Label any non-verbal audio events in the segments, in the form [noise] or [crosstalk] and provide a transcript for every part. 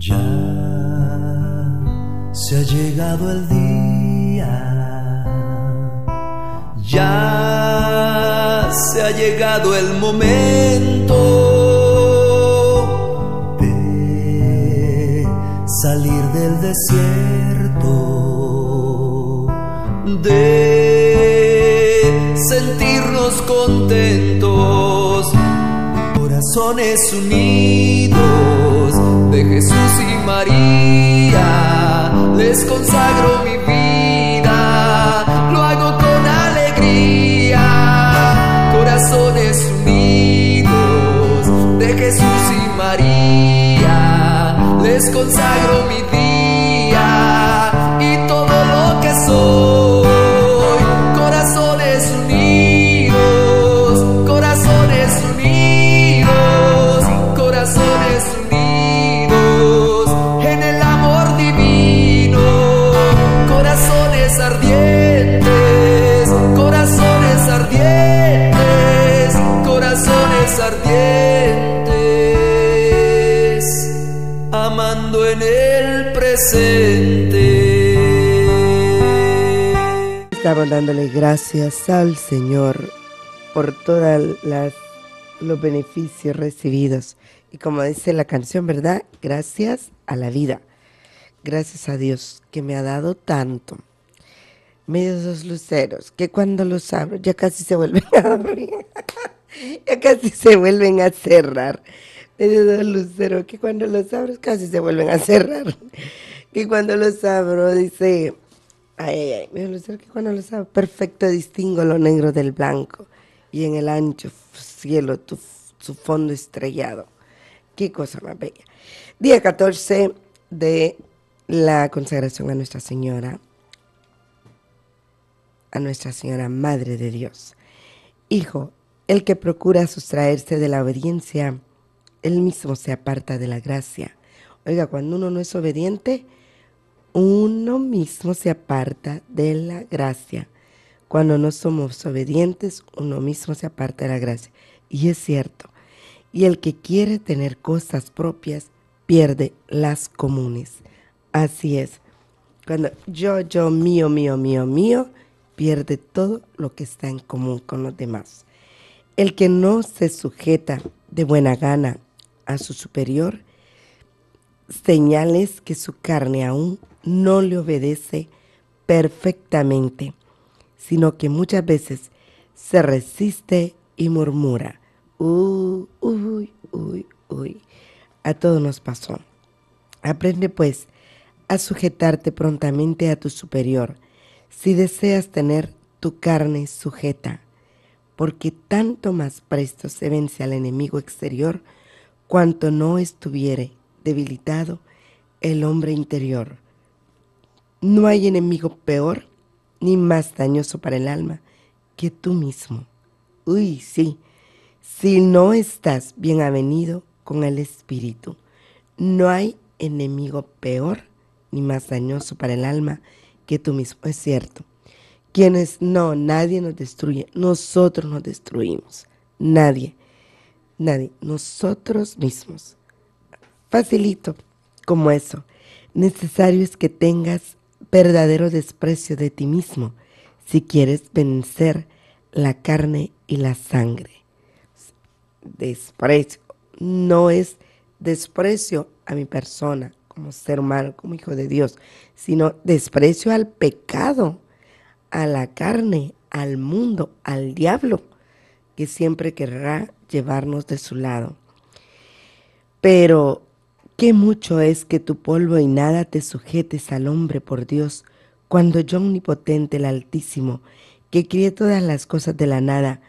Ya se ha llegado el día, ya se ha llegado el momento de salir del desierto, de sentirnos contentos, corazones unidos de Jesús y María, les consagro mi vida, lo hago con alegría, corazones unidos de Jesús y María, les consagro mi día dándole gracias al Señor por todos los beneficios recibidos. Y como dice la canción, ¿verdad? Gracias a la vida. Gracias a Dios que me ha dado tanto. Medios dos luceros, que cuando los abro ya casi se vuelven a abrir. [laughs] ya casi se vuelven a cerrar. Medios dos luceros, que cuando los abro casi se vuelven a cerrar. que cuando los abro dice, que cuando los abro, perfecto distingo lo negro del blanco. Y en el ancho cielo su fondo estrellado. Qué cosa más bella. Día 14 de la consagración a Nuestra Señora, a Nuestra Señora Madre de Dios. Hijo, el que procura sustraerse de la obediencia, él mismo se aparta de la gracia. Oiga, cuando uno no es obediente, uno mismo se aparta de la gracia. Cuando no somos obedientes, uno mismo se aparta de la gracia. Y es cierto. Y el que quiere tener cosas propias, pierde las comunes. Así es. Cuando yo, yo, mío, mío, mío, mío, pierde todo lo que está en común con los demás. El que no se sujeta de buena gana a su superior, señales que su carne aún no le obedece perfectamente, sino que muchas veces se resiste y murmura. Uh, uy, uy, uy. A todo nos pasó. Aprende pues a sujetarte prontamente a tu superior si deseas tener tu carne sujeta, porque tanto más presto se vence al enemigo exterior cuanto no estuviere debilitado el hombre interior. No hay enemigo peor ni más dañoso para el alma que tú mismo. Uy, sí, si no estás bien avenido con el espíritu, no hay enemigo peor ni más dañoso para el alma que tú mismo. Es cierto. Quienes no, nadie nos destruye, nosotros nos destruimos. Nadie, nadie, nosotros mismos. Facilito, como eso. Necesario es que tengas verdadero desprecio de ti mismo si quieres vencer la carne y la sangre. Desprecio no es desprecio a mi persona como ser humano, como hijo de Dios, sino desprecio al pecado, a la carne, al mundo, al diablo, que siempre querrá llevarnos de su lado. Pero qué mucho es que tu polvo y nada te sujetes al hombre por Dios, cuando yo omnipotente el Altísimo, que crié todas las cosas de la nada,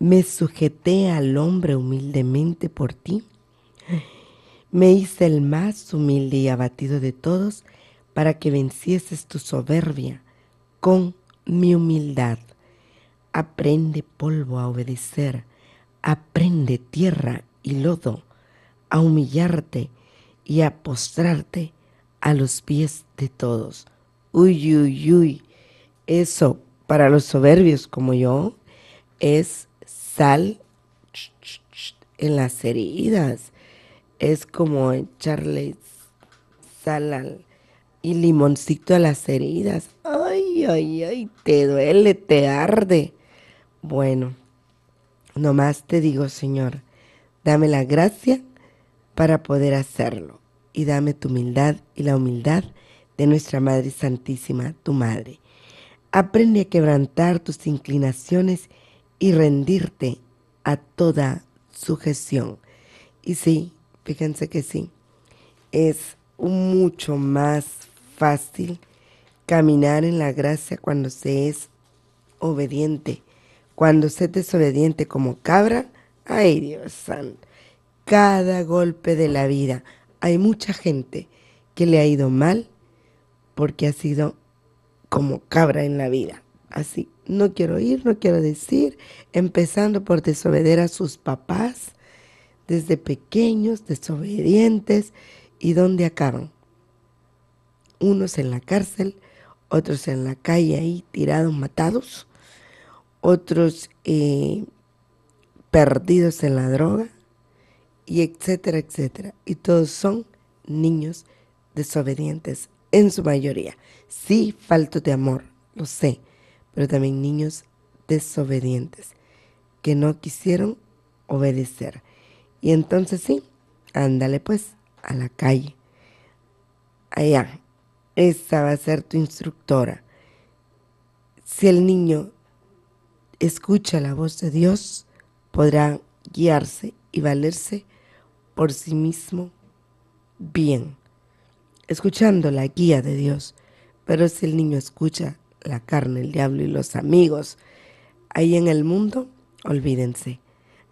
me sujeté al hombre humildemente por ti. Me hice el más humilde y abatido de todos para que vencieses tu soberbia con mi humildad. Aprende polvo a obedecer, aprende tierra y lodo a humillarte y a postrarte a los pies de todos. Uy, uy, uy, eso para los soberbios como yo es sal en las heridas. Es como echarle sal y limoncito a las heridas. Ay, ay, ay, te duele, te arde. Bueno, nomás te digo, Señor, dame la gracia para poder hacerlo y dame tu humildad y la humildad de nuestra Madre Santísima, tu Madre. Aprende a quebrantar tus inclinaciones y rendirte a toda sujeción. Y sí, fíjense que sí, es mucho más fácil caminar en la gracia cuando se es obediente. Cuando se es desobediente como cabra, ay Dios santo, cada golpe de la vida. Hay mucha gente que le ha ido mal porque ha sido como cabra en la vida. Así, no quiero ir, no quiero decir, empezando por desobedecer a sus papás desde pequeños, desobedientes, y dónde acaban. Unos en la cárcel, otros en la calle ahí tirados, matados, otros eh, perdidos en la droga, y etcétera, etcétera. Y todos son niños desobedientes en su mayoría. Sí, falto de amor, lo sé, pero también niños desobedientes que no quisieron obedecer. Y entonces sí, ándale pues a la calle. Allá, esa va a ser tu instructora. Si el niño escucha la voz de Dios, podrá guiarse y valerse por sí mismo bien, escuchando la guía de Dios. Pero si el niño escucha la carne, el diablo y los amigos ahí en el mundo, olvídense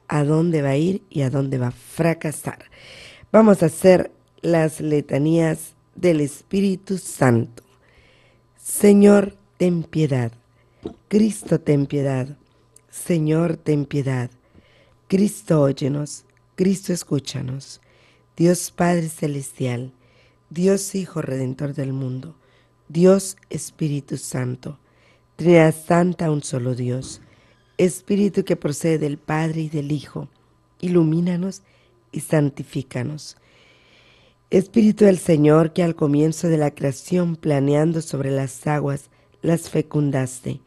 a dónde va a ir y a dónde va a fracasar. Vamos a hacer las letanías del Espíritu Santo. Señor, ten piedad. Cristo, ten piedad. Señor, ten piedad. Cristo, óyenos. Cristo, escúchanos. Dios Padre Celestial, Dios Hijo Redentor del mundo, Dios Espíritu Santo, Trinidad Santa, un solo Dios, Espíritu que procede del Padre y del Hijo, ilumínanos y santifícanos. Espíritu del Señor que al comienzo de la creación planeando sobre las aguas las fecundaste,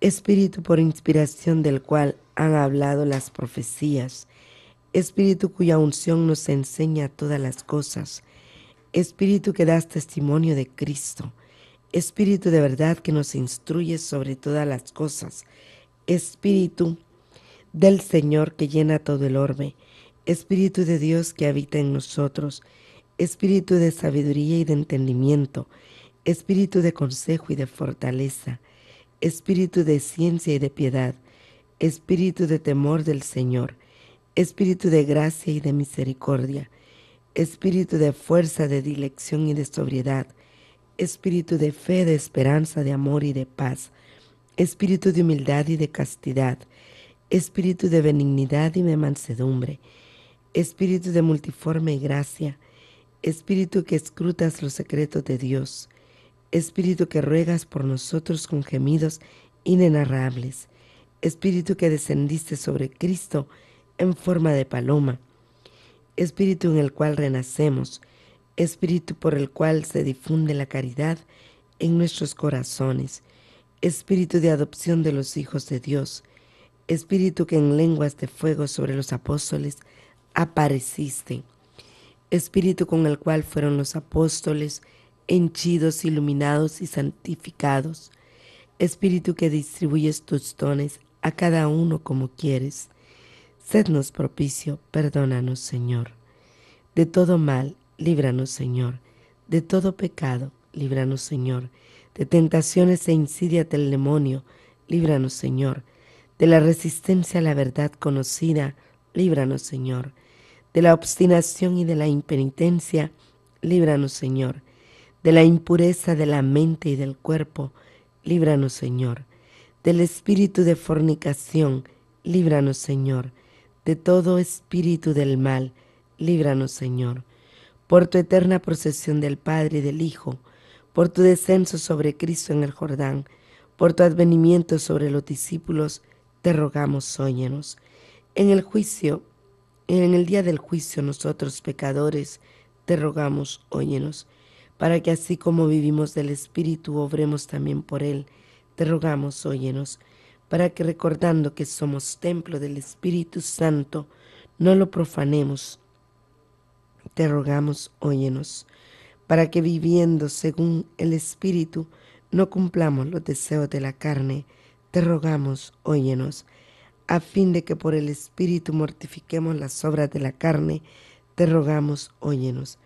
Espíritu por inspiración del cual han hablado las profecías, Espíritu cuya unción nos enseña todas las cosas, Espíritu que das testimonio de Cristo, Espíritu de verdad que nos instruye sobre todas las cosas, Espíritu del Señor que llena todo el orbe, Espíritu de Dios que habita en nosotros, Espíritu de sabiduría y de entendimiento, Espíritu de consejo y de fortaleza, Espíritu de ciencia y de piedad, Espíritu de temor del Señor, Espíritu de gracia y de misericordia, Espíritu de fuerza, de dilección y de sobriedad, Espíritu de fe, de esperanza, de amor y de paz, Espíritu de humildad y de castidad, Espíritu de benignidad y de mansedumbre, Espíritu de multiforme gracia, Espíritu que escrutas los secretos de Dios, Espíritu que ruegas por nosotros con gemidos inenarrables, Espíritu que descendiste sobre Cristo, en forma de paloma, espíritu en el cual renacemos, espíritu por el cual se difunde la caridad en nuestros corazones, espíritu de adopción de los hijos de Dios, espíritu que en lenguas de fuego sobre los apóstoles apareciste, espíritu con el cual fueron los apóstoles henchidos, iluminados y santificados, espíritu que distribuyes tus dones a cada uno como quieres, Sednos propicio, perdónanos, Señor. De todo mal, líbranos, Señor. De todo pecado, líbranos, Señor. De tentaciones e insidia del demonio, líbranos, Señor. De la resistencia a la verdad conocida, líbranos, Señor. De la obstinación y de la impenitencia, líbranos, Señor. De la impureza de la mente y del cuerpo, líbranos, Señor. Del espíritu de fornicación, líbranos, Señor de todo espíritu del mal, líbranos, Señor, por tu eterna procesión del Padre y del Hijo, por tu descenso sobre Cristo en el Jordán, por tu advenimiento sobre los discípulos, te rogamos, óyenos. En el juicio, en el día del juicio, nosotros pecadores, te rogamos, óyenos. para que así como vivimos del Espíritu, obremos también por Él. Te rogamos, óyenos, para que recordando que somos templo del Espíritu Santo, no lo profanemos. Te rogamos, óyenos, para que viviendo según el Espíritu, no cumplamos los deseos de la carne. Te rogamos, óyenos, a fin de que por el Espíritu mortifiquemos las obras de la carne. Te rogamos, óyenos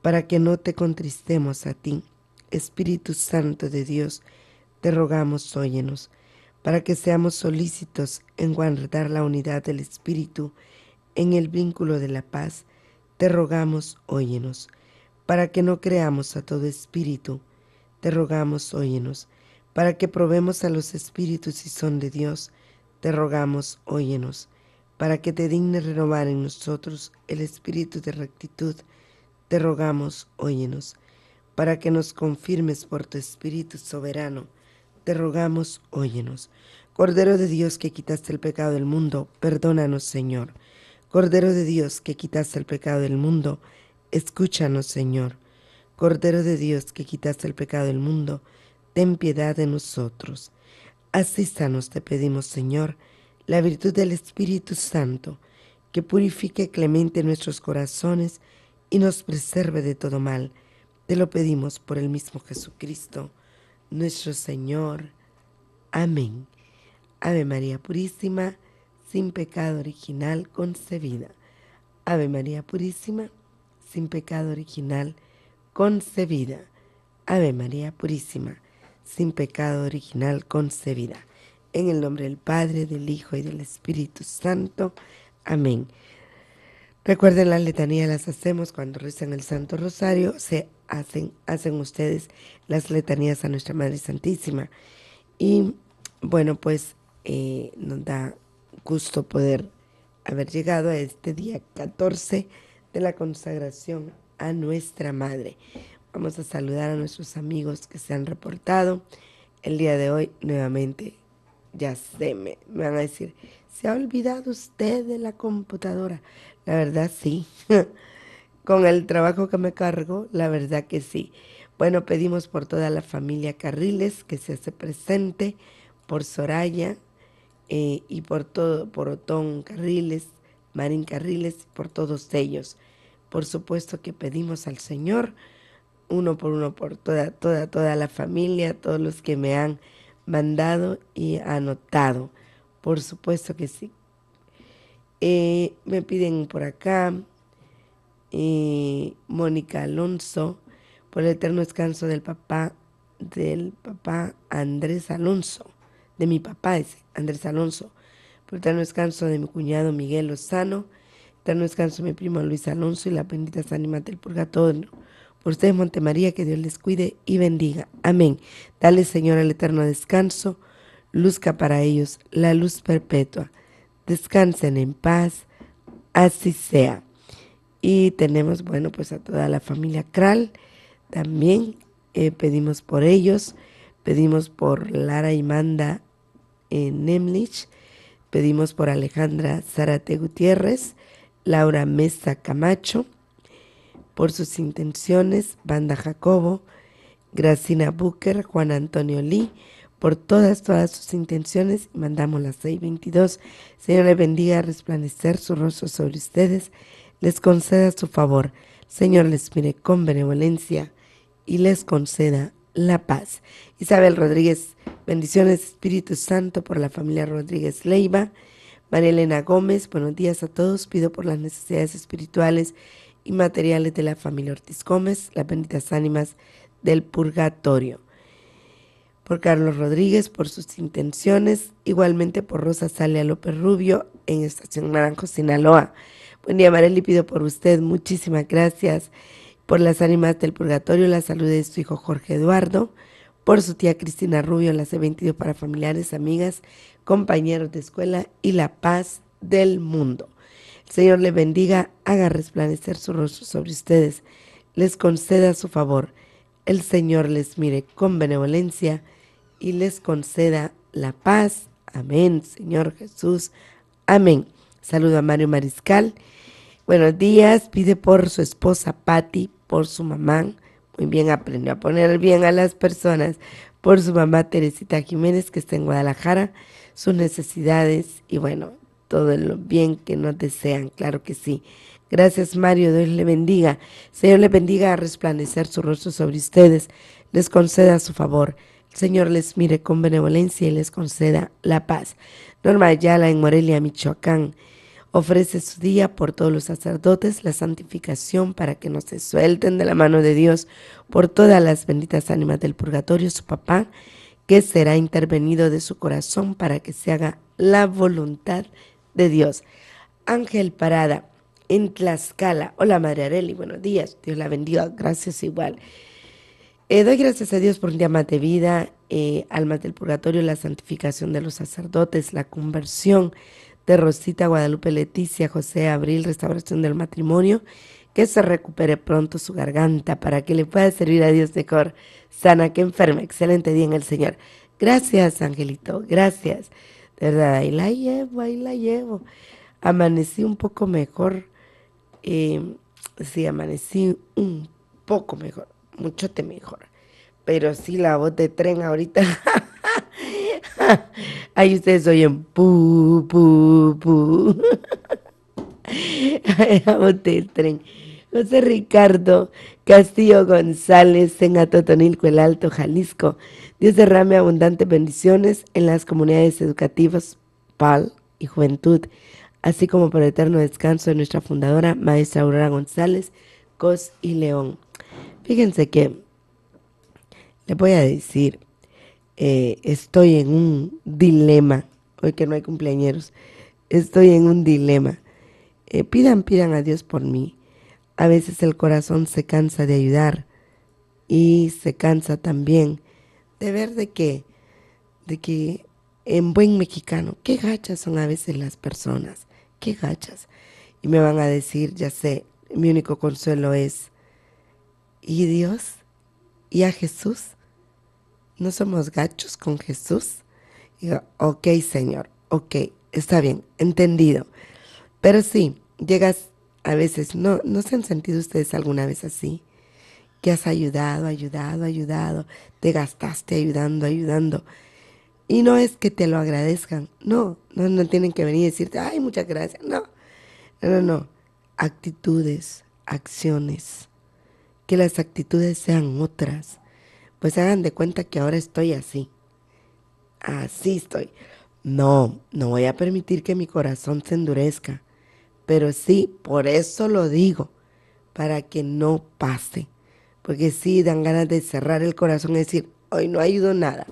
para que no te contristemos a ti. Espíritu Santo de Dios, te rogamos, óyenos, para que seamos solícitos en guardar la unidad del Espíritu en el vínculo de la paz. Te rogamos, óyenos, para que no creamos a todo espíritu. Te rogamos, óyenos, para que probemos a los espíritus si son de Dios. Te rogamos, óyenos, para que te dignes renovar en nosotros el espíritu de rectitud te rogamos, óyenos, para que nos confirmes por tu Espíritu soberano. Te rogamos, óyenos. Cordero de Dios que quitaste el pecado del mundo, perdónanos, Señor. Cordero de Dios que quitaste el pecado del mundo, escúchanos, Señor. Cordero de Dios que quitaste el pecado del mundo, ten piedad de nosotros. Asístanos, te pedimos, Señor, la virtud del Espíritu Santo, que purifique clemente nuestros corazones y nos preserve de todo mal. Te lo pedimos por el mismo Jesucristo, nuestro Señor. Amén. Ave María Purísima, sin pecado original concebida. Ave María Purísima, sin pecado original concebida. Ave María Purísima, sin pecado original concebida. En el nombre del Padre, del Hijo y del Espíritu Santo. Amén. Recuerden la letanía las hacemos cuando rezan el Santo Rosario, se hacen, hacen ustedes las letanías a Nuestra Madre Santísima. Y bueno, pues eh, nos da gusto poder haber llegado a este día 14 de la consagración a nuestra Madre. Vamos a saludar a nuestros amigos que se han reportado. El día de hoy nuevamente, ya sé, me van a decir, ¿se ha olvidado usted de la computadora? La verdad sí. [laughs] Con el trabajo que me cargo, la verdad que sí. Bueno, pedimos por toda la familia Carriles que se hace presente, por Soraya eh, y por todo, por Otón Carriles, Marín Carriles, por todos ellos. Por supuesto que pedimos al Señor, uno por uno, por toda, toda, toda la familia, todos los que me han mandado y anotado. Por supuesto que sí. Eh, me piden por acá, eh, Mónica Alonso, por el eterno descanso del papá, del papá Andrés Alonso, de mi papá Andrés Alonso, por el eterno descanso de mi cuñado Miguel Lozano, eterno descanso de mi primo Luis Alonso y la bendita ánimas del purgatorio. Por ustedes, Montemaría, que Dios les cuide y bendiga. Amén. Dale, Señor, el eterno descanso, luzca para ellos la luz perpetua descansen en paz, así sea. Y tenemos, bueno, pues a toda la familia Kral, también eh, pedimos por ellos, pedimos por Lara y Manda en Nemlich, pedimos por Alejandra Zárate Gutiérrez, Laura Mesa Camacho, por sus intenciones, Banda Jacobo, Gracina Booker, Juan Antonio Lee, por todas, todas sus intenciones. Mandamos las 6.22. Señor le bendiga a resplandecer su rostro sobre ustedes, les conceda su favor. Señor les mire con benevolencia y les conceda la paz. Isabel Rodríguez, bendiciones Espíritu Santo por la familia Rodríguez Leiva. María Elena Gómez, buenos días a todos. Pido por las necesidades espirituales y materiales de la familia Ortiz Gómez, las benditas ánimas del purgatorio por Carlos Rodríguez por sus intenciones, igualmente por Rosa Salia López Rubio en Estación Naranjo, Sinaloa. Buen día, Marely, pido por usted, muchísimas gracias por las ánimas del purgatorio, la salud de su hijo Jorge Eduardo, por su tía Cristina Rubio, las he 22 para familiares, amigas, compañeros de escuela y la paz del mundo. El Señor le bendiga, haga resplandecer su rostro sobre ustedes, les conceda su favor. El Señor les mire con benevolencia y les conceda la paz. Amén, Señor Jesús. Amén. Saludo a Mario Mariscal. Buenos días. Pide por su esposa Patti, por su mamá. muy bien, aprendió a poner bien a las personas por su mamá Teresita Jiménez, que está en Guadalajara, sus necesidades y bueno, todo lo bien que nos desean, claro que sí. Gracias Mario, Dios le bendiga. Señor le bendiga a resplandecer su rostro sobre ustedes, les conceda su favor. Señor les mire con benevolencia y les conceda la paz. Norma Ayala en Morelia, Michoacán ofrece su día por todos los sacerdotes, la santificación para que no se suelten de la mano de Dios por todas las benditas ánimas del purgatorio, su papá, que será intervenido de su corazón para que se haga la voluntad de Dios. Ángel Parada, en Tlaxcala. Hola, Madre Areli, buenos días. Dios la bendiga. Gracias igual. Eh, doy gracias a Dios por un día más de vida, eh, almas del purgatorio, la santificación de los sacerdotes, la conversión de Rosita Guadalupe Leticia, José Abril, restauración del matrimonio, que se recupere pronto su garganta para que le pueda servir a Dios mejor, sana que enferma. Excelente día en el Señor. Gracias, Angelito, gracias. De verdad, ahí la llevo, ahí la llevo. Amanecí un poco mejor. Eh, sí, amanecí un poco mejor, mucho te mejor. Pero sí, la voz de tren ahorita. [laughs] Ahí ustedes oyen pu, pu, pu. [laughs] tren. José Ricardo Castillo González en Atotonilco, el Alto Jalisco. Dios derrame abundantes bendiciones en las comunidades educativas PAL y Juventud, así como por eterno descanso de nuestra fundadora, maestra Aurora González, Cos y León. Fíjense que le voy a decir, eh, estoy en un dilema, hoy que no hay cumpleañeros, estoy en un dilema. Eh, pidan, pidan a Dios por mí. A veces el corazón se cansa de ayudar y se cansa también de ver de que, de que en buen mexicano, qué gachas son a veces las personas, qué gachas. Y me van a decir, ya sé, mi único consuelo es, ¿y Dios? ¿Y a Jesús? no somos gachos con Jesús. digo, ok, Señor, ok, está bien, entendido. Pero sí, llegas a veces, ¿no, ¿no se han sentido ustedes alguna vez así? Que has ayudado, ayudado, ayudado, te gastaste ayudando, ayudando. Y no es que te lo agradezcan, no, no, no tienen que venir y decirte, ay, muchas gracias, no, no, no, no. Actitudes, acciones, que las actitudes sean otras pues hagan de cuenta que ahora estoy así. Así estoy. No, no voy a permitir que mi corazón se endurezca. Pero sí, por eso lo digo, para que no pase. Porque sí dan ganas de cerrar el corazón y decir, hoy no ayudo nada.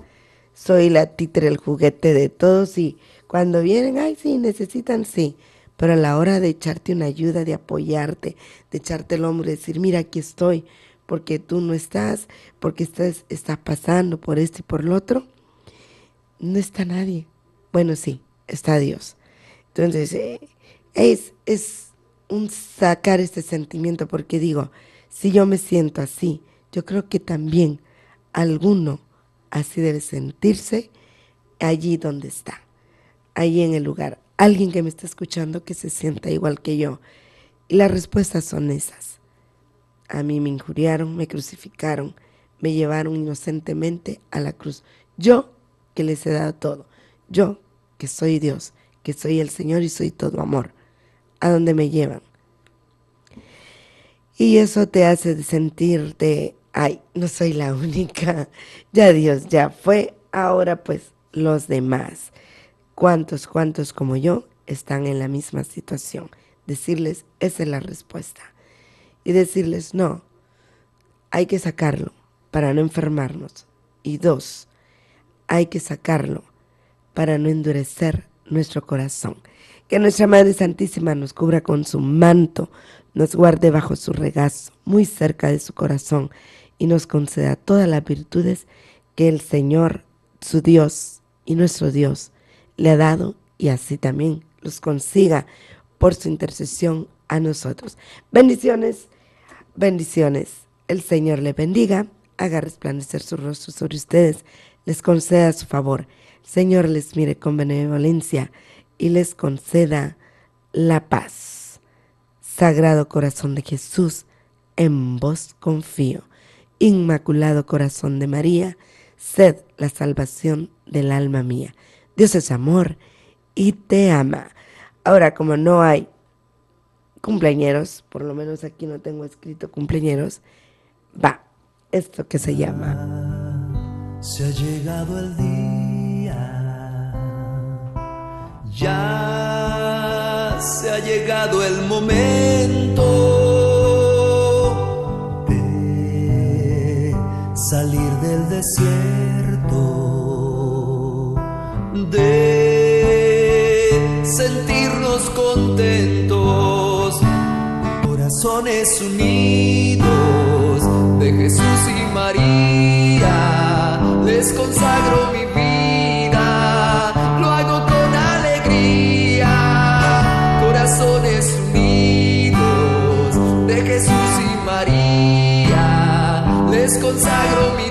Soy la títere, el juguete de todos y cuando vienen, ay, sí, necesitan, sí. Pero a la hora de echarte una ayuda, de apoyarte, de echarte el hombro y decir, mira, aquí estoy, porque tú no estás, porque estás, estás pasando por esto y por lo otro, no está nadie. Bueno, sí, está Dios. Entonces, eh, es, es un sacar este sentimiento, porque digo, si yo me siento así, yo creo que también alguno así debe sentirse allí donde está, allí en el lugar. Alguien que me está escuchando que se sienta igual que yo. Y las respuestas son esas. A mí me injuriaron, me crucificaron, me llevaron inocentemente a la cruz. Yo que les he dado todo. Yo que soy Dios, que soy el Señor y soy todo amor. ¿A dónde me llevan? Y eso te hace sentir de, ay, no soy la única. [laughs] Ya Dios ya fue. Ahora pues los demás. ¿Cuántos, cuántos como yo están en la misma situación? Decirles, esa es la respuesta y decirles, no, hay que sacarlo para no enfermarnos. Y dos, hay que sacarlo para no endurecer nuestro corazón. Que nuestra Madre Santísima nos cubra con su manto, nos guarde bajo su regazo, muy cerca de su corazón, y nos conceda todas las virtudes que el Señor, su Dios y nuestro Dios, le ha dado, y así también los consiga por su intercesión a nosotros. Bendiciones Bendiciones. El Señor le bendiga, haga resplandecer su rostro sobre ustedes, les conceda su favor. Señor les mire con benevolencia y les conceda la paz. Sagrado corazón de Jesús, en vos confío. Inmaculado Corazón de María, sed la salvación del alma mía. Dios es amor y te ama. Ahora, como no hay cumpleañeros, por lo menos aquí no tengo escrito cumpleañeros, va, esto que se llama. Se ha llegado el día, ya se ha llegado el momento salir del desierto, de sentirnos contentos, corazones unidos de Jesús y María, les consagro mi vida, lo hago con alegría, corazones unidos de Jesús y María. Les consagro mi vida.